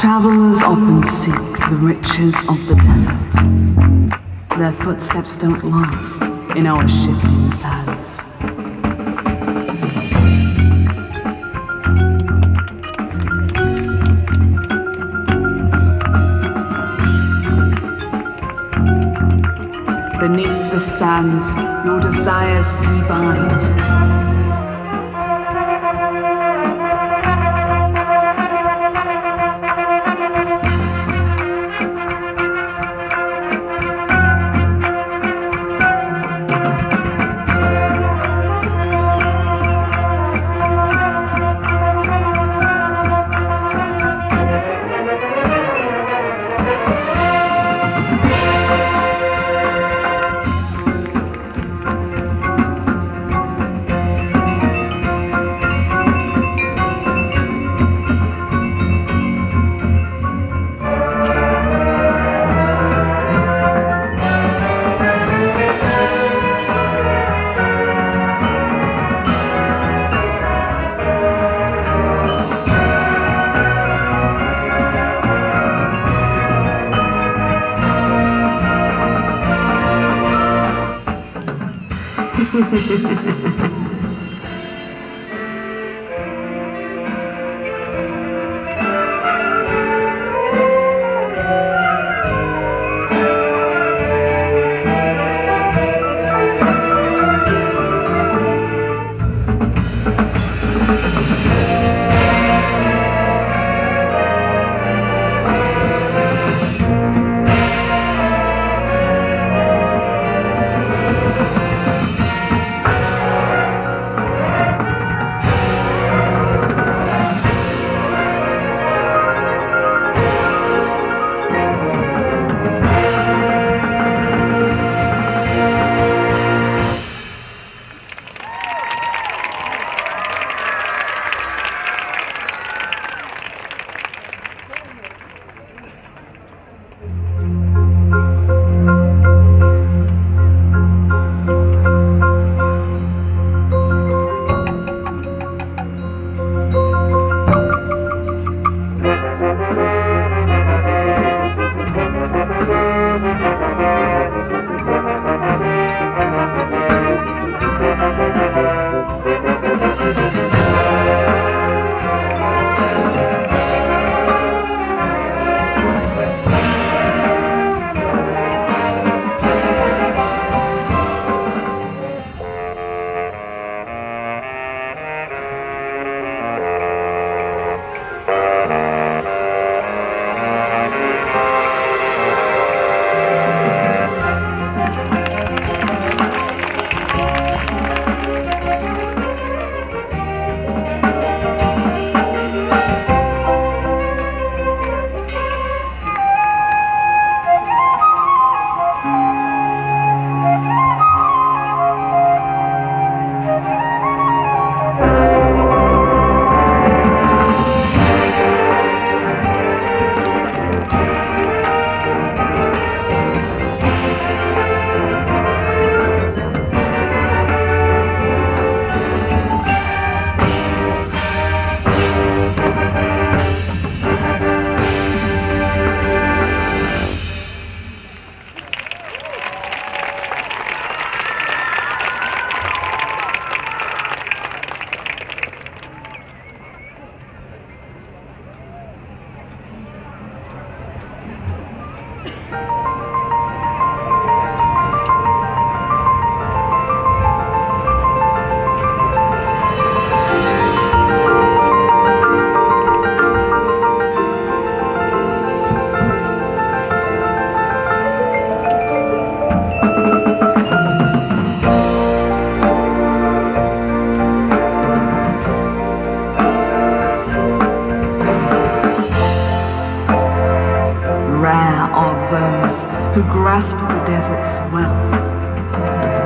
Travelers often seek the riches of the desert. Their footsteps don't last in our shifting sands. Beneath the sands, your desires we Ha ha ha! Bind. who grasp the desert's well.